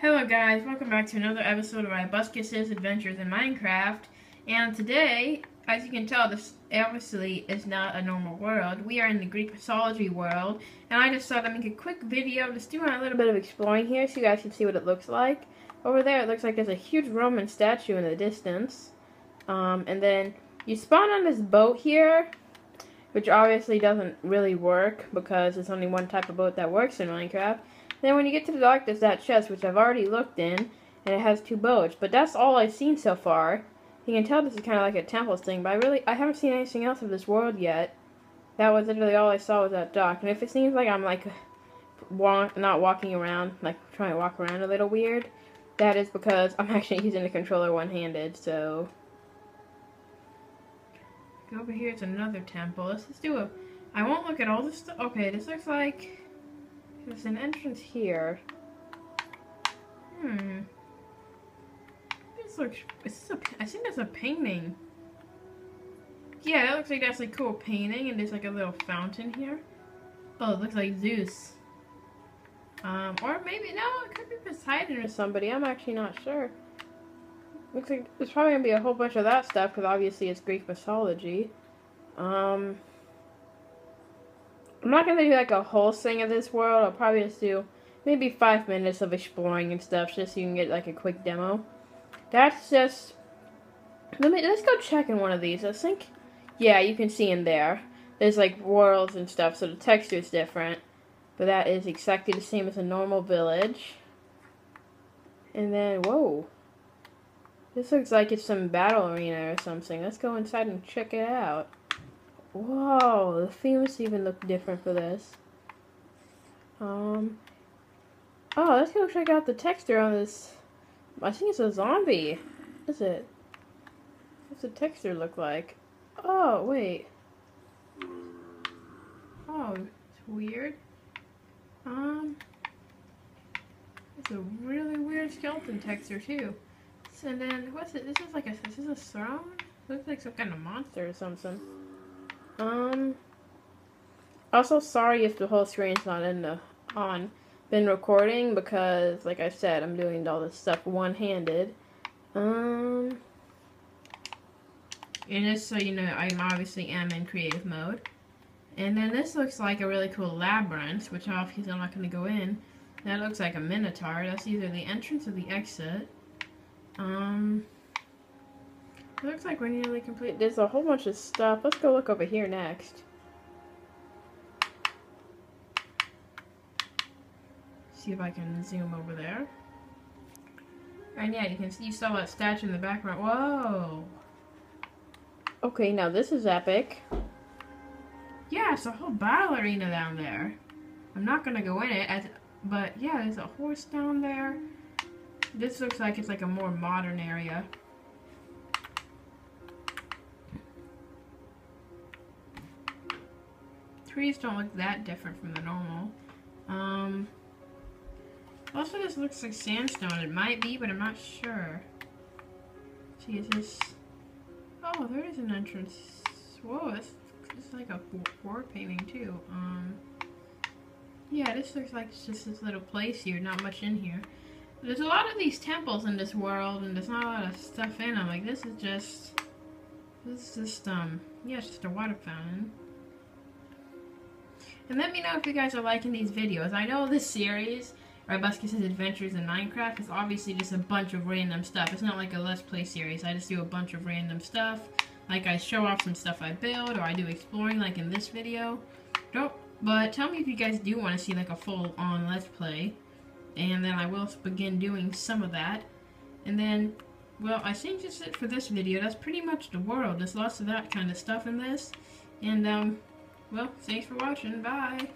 Hello guys, welcome back to another episode of Ryabuscus's Adventures in Minecraft. And today, as you can tell, this obviously is not a normal world. We are in the Greek mythology world, and I just thought I'd make a quick video just doing a little bit of exploring here so you guys can see what it looks like. Over there, it looks like there's a huge Roman statue in the distance. Um, and then you spawn on this boat here, which obviously doesn't really work because there's only one type of boat that works in Minecraft. Then when you get to the dock, there's that chest, which I've already looked in, and it has two boats. But that's all I've seen so far. You can tell this is kind of like a temples thing, but I really, I haven't seen anything else of this world yet. That was literally all I saw was that dock. And if it seems like I'm like, walk, not walking around, like trying to walk around a little weird, that is because I'm actually using the controller one-handed, so... Over here is another temple. Let's just do a... I won't look at all this stuff. Okay, this looks like... There's an entrance here. Hmm. This looks. Is this a, I think that's a painting. Yeah, that looks like that's a cool painting, and there's like a little fountain here. Oh, it looks like Zeus. Um, or maybe, no, it could be Poseidon or somebody. I'm actually not sure. Looks like there's probably gonna be a whole bunch of that stuff, because obviously it's Greek mythology. Um, I'm not gonna do like a whole thing of this world. I'll probably just do maybe five minutes of exploring and stuff, just so you can get like a quick demo. That's just. Let me let's go check in one of these. I think, yeah, you can see in there. There's like worlds and stuff, so the texture is different. But that is exactly the same as a normal village. And then, whoa. This looks like it's some battle arena or something. Let's go inside and check it out. Whoa, the themes even look different for this. Um, oh, let's go check out the texture on this. I think it's a zombie. Is it? What's the texture look like? Oh, wait. Oh, it's weird. Um, it's a really weird skeleton texture too. And then, what's it? This is like a, this is a throne? Looks like some kind of monster or something. Um. Also, sorry if the whole screen's not in the on. Been recording because, like I said, I'm doing all this stuff one-handed. Um. And just so you know, I'm obviously am in creative mode. And then this looks like a really cool labyrinth, which obviously I'm not going to go in. That looks like a minotaur. That's either the entrance or the exit. Um. Looks like we're nearly complete. There's a whole bunch of stuff. Let's go look over here next. See if I can zoom over there. And yeah, you can see you saw that statue in the background. Whoa! Okay, now this is epic. Yeah, it's a whole battle arena down there. I'm not gonna go in it, but yeah, there's a horse down there. This looks like it's like a more modern area. Trees don't look that different from the normal. Um, also, this looks like sandstone. It might be, but I'm not sure. See, is this... Oh, there is an entrance. Whoa, this, this is like a war painting, too. Um, yeah, this looks like it's just this little place here. Not much in here. There's a lot of these temples in this world, and there's not a lot of stuff in them. Like, this is just... This is just, um... Yeah, it's just a water fountain. And let me know if you guys are liking these videos. I know this series, Ryabuscus' Adventures in Minecraft, is obviously just a bunch of random stuff. It's not like a Let's Play series. I just do a bunch of random stuff. Like I show off some stuff I build, or I do exploring like in this video. Don't, but tell me if you guys do want to see like a full-on Let's Play. And then I will begin doing some of that. And then, well, I think that's it for this video. That's pretty much the world. There's lots of that kind of stuff in this. And, um, well, thanks for watching. Bye.